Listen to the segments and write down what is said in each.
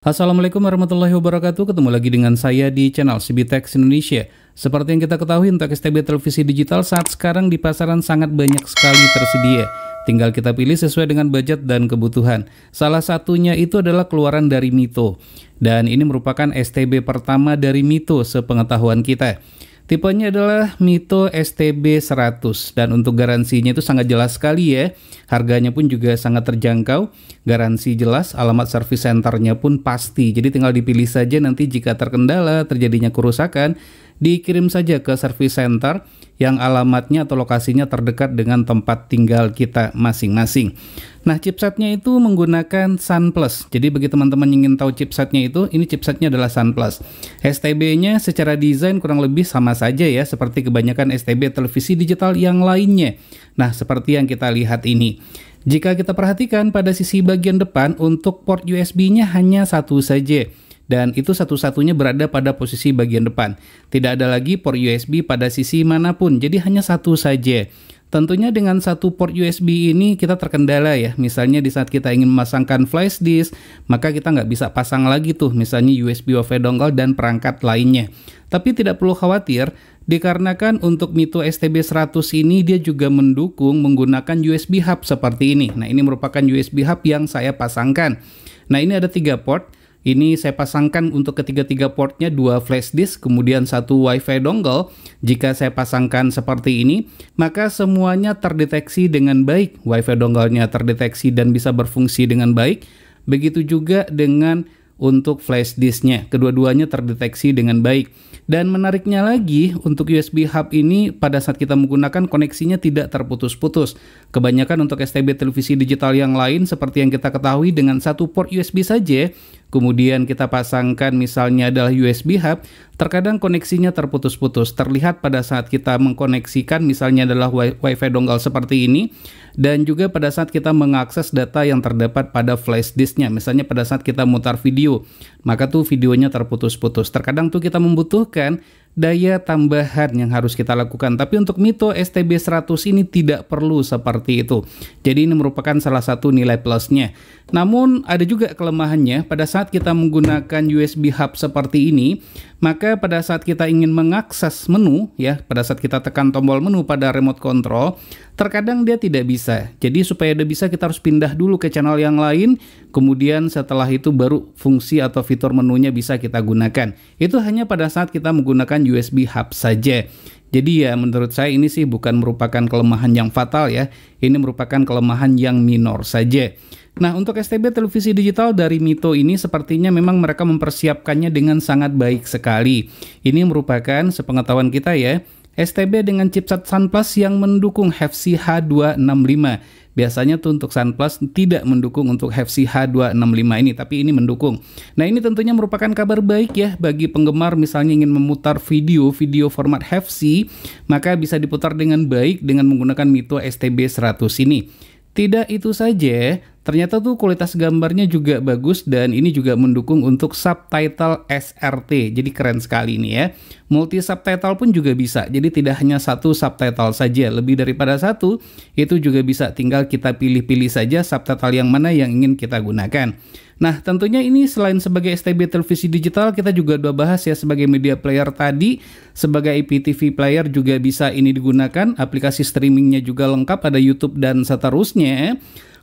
Assalamualaikum warahmatullahi wabarakatuh. Ketemu lagi dengan saya di channel Cibitex Indonesia. Seperti yang kita ketahui untuk STB televisi digital saat sekarang di pasaran sangat banyak sekali tersedia. Tinggal kita pilih sesuai dengan budget dan kebutuhan. Salah satunya itu adalah keluaran dari Mito. Dan ini merupakan STB pertama dari Mito sepengetahuan kita. Tipenya adalah Mito STB 100 dan untuk garansinya itu sangat jelas sekali ya. Harganya pun juga sangat terjangkau, garansi jelas, alamat service centernya pun pasti. Jadi tinggal dipilih saja nanti jika terkendala, terjadinya kerusakan, dikirim saja ke service center yang alamatnya atau lokasinya terdekat dengan tempat tinggal kita masing-masing. Nah, chipsetnya itu menggunakan SunPlus. Jadi bagi teman-teman yang ingin tahu chipsetnya itu, ini chipsetnya adalah SunPlus. STB-nya secara desain kurang lebih sama saja ya, seperti kebanyakan STB televisi digital yang lainnya. Nah, seperti yang kita lihat ini. Jika kita perhatikan pada sisi bagian depan, untuk port USB-nya hanya satu saja dan itu satu-satunya berada pada posisi bagian depan. Tidak ada lagi port USB pada sisi mana pun, jadi hanya satu saja. Tentunya dengan satu port USB ini kita terkendala ya. Misalnya di saat kita ingin memasangkan flash disk, maka kita nggak bisa pasang lagi tuh misalnya USB WiFi dongle dan perangkat lainnya. Tapi tidak perlu khawatir, dikarenakan untuk Mito STB 100 ini dia juga mendukung menggunakan USB hub seperti ini. Nah ini merupakan USB hub yang saya pasangkan. Nah ini ada tiga port, ini saya pasangkan untuk ketiga-tiga portnya dua flash disk, kemudian satu WiFi dongle. Jika saya pasangkan seperti ini, maka semuanya terdeteksi dengan baik. WiFi dongle-nya terdeteksi dan bisa berfungsi dengan baik. Begitu juga dengan untuk flash disknya. Kedua-duanya terdeteksi dengan baik. Dan menariknya lagi, untuk USB hub ini pada saat kita menggunakan koneksinya tidak terputus-putus. Kebanyakan untuk STB televisi digital yang lain seperti yang kita ketahui dengan satu port USB saja, kemudian kita pasangkan misalnya adalah USB hub, terkadang koneksinya terputus-putus. Terlihat pada saat kita mengkoneksikan misalnya adalah WiFi dongle seperti ini, dan juga pada saat kita mengakses data yang terdapat pada flash disknya. Misalnya pada saat kita mutar video, maka tuh videonya terputus-putus. Terkadang tuh kita membutuhkan kan daya tambahan yang harus kita lakukan. Tapi untuk Mito STB 100 ini tidak perlu seperti itu. Jadi ini merupakan salah satu nilai plusnya. Namun ada juga kelemahannya pada saat kita menggunakan USB hub seperti ini, maka pada saat kita ingin mengakses menu ya, pada saat kita tekan tombol menu pada remote control, terkadang dia tidak bisa. Jadi supaya dia bisa kita harus pindah dulu ke channel yang lain, kemudian setelah itu baru fungsi atau fitur menunya bisa kita gunakan. Itu hanya pada saat kita menggunakan USB hub saja. Jadi ya menurut saya ini sih bukan merupakan kelemahan yang fatal ya. Ini merupakan kelemahan yang minor saja. Nah, untuk STB televisi digital dari Mito ini sepertinya memang mereka mempersiapkannya dengan sangat baik sekali. Ini merupakan sepengetahuan kita ya, STB dengan chipset SunPlus yang mendukung HEVC H265 Biasanya tuh untuk SunPlus tidak mendukung untuk HFC H265 ini, tapi ini mendukung. Nah ini tentunya merupakan kabar baik ya bagi penggemar misalnya ingin memutar video, video format HFC, maka bisa diputar dengan baik dengan menggunakan Mito STB 100 ini. Tidak itu saja, ternyata tuh kualitas gambarnya juga bagus dan ini juga mendukung untuk subtitle SRT. Jadi keren sekali ini ya. Multi subtitle pun juga bisa. Jadi tidak hanya satu subtitle saja, lebih daripada satu. Itu juga bisa tinggal kita pilih-pilih saja subtitle yang mana yang ingin kita gunakan. Nah, tentunya ini selain sebagai STB televisi digital, kita juga udah bahas ya sebagai media player tadi, sebagai IPTV player juga bisa ini digunakan, aplikasi streamingnya juga lengkap, ada YouTube dan seterusnya.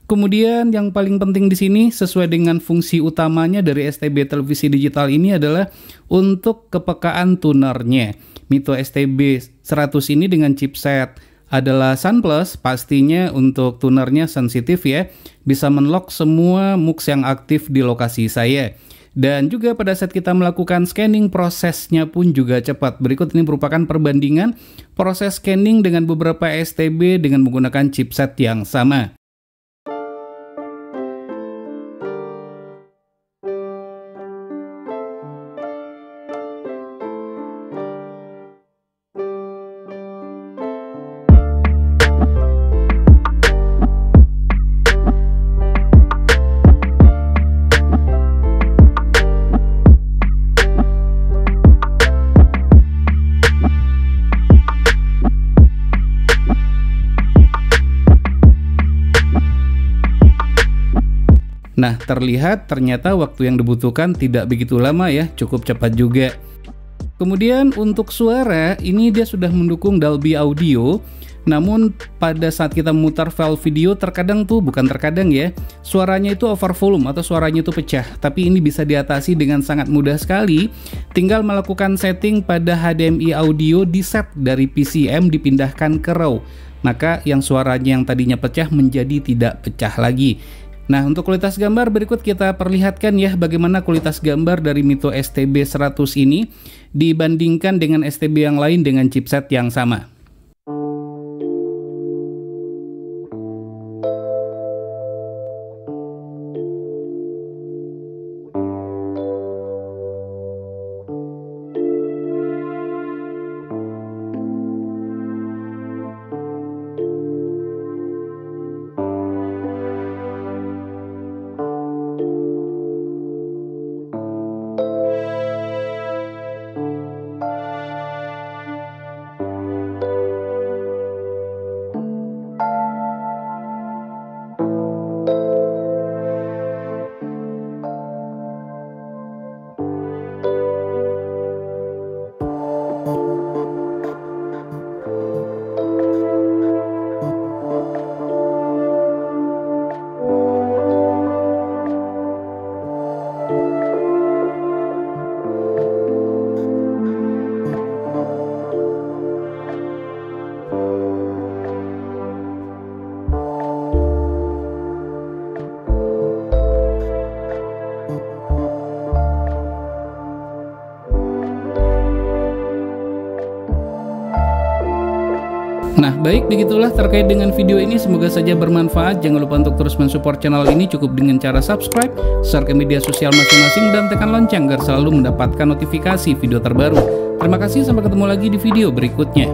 Kemudian yang paling penting di sini sesuai dengan fungsi utamanya dari STB televisi digital ini adalah untuk kepekaan tunernya. Mito STB 100 ini dengan chipset adalah SunPlus, pastinya untuk tunernya sensitif ya, bisa menlock semua MUX yang aktif di lokasi saya. Dan juga pada saat kita melakukan scanning, prosesnya pun juga cepat. Berikut ini merupakan perbandingan proses scanning dengan beberapa STB dengan menggunakan chipset yang sama. Nah, terlihat ternyata waktu yang dibutuhkan tidak begitu lama ya, cukup cepat juga. Kemudian untuk suara, ini dia sudah mendukung Dolby Audio. Namun pada saat kita memutar file video terkadang tuh bukan terkadang ya Suaranya itu over volume atau suaranya itu pecah Tapi ini bisa diatasi dengan sangat mudah sekali Tinggal melakukan setting pada HDMI audio di set dari PCM dipindahkan ke RAW Maka yang suaranya yang tadinya pecah menjadi tidak pecah lagi Nah, untuk kualitas gambar berikut kita perlihatkan ya bagaimana kualitas gambar dari Mito STB 100 ini dibandingkan dengan STB yang lain dengan chipset yang sama. Baik begitulah terkait dengan video ini. Semoga saja bermanfaat. Jangan lupa untuk terus mensupport channel ini cukup dengan cara subscribe, share ke media sosial masing-masing, dan tekan lonceng agar selalu mendapatkan notifikasi video terbaru. Terima kasih, sampai ketemu lagi di video berikutnya.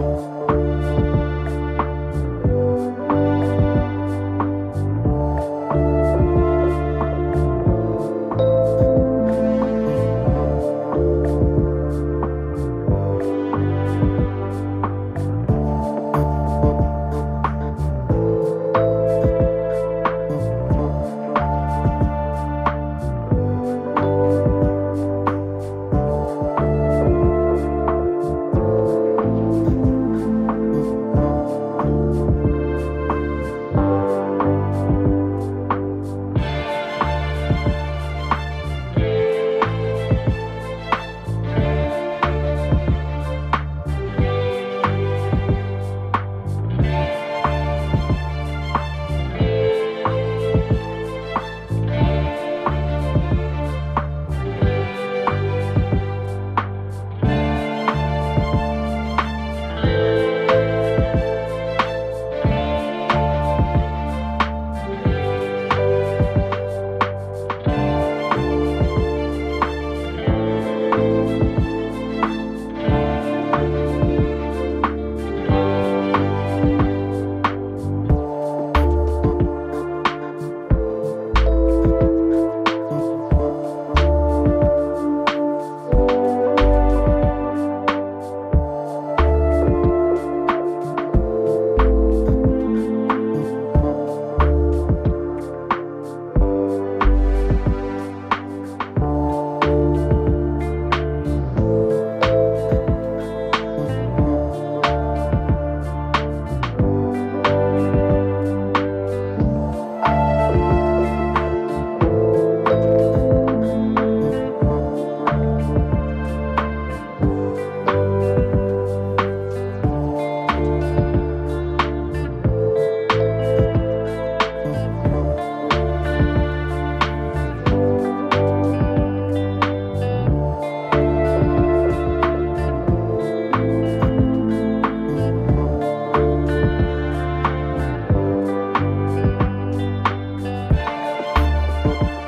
you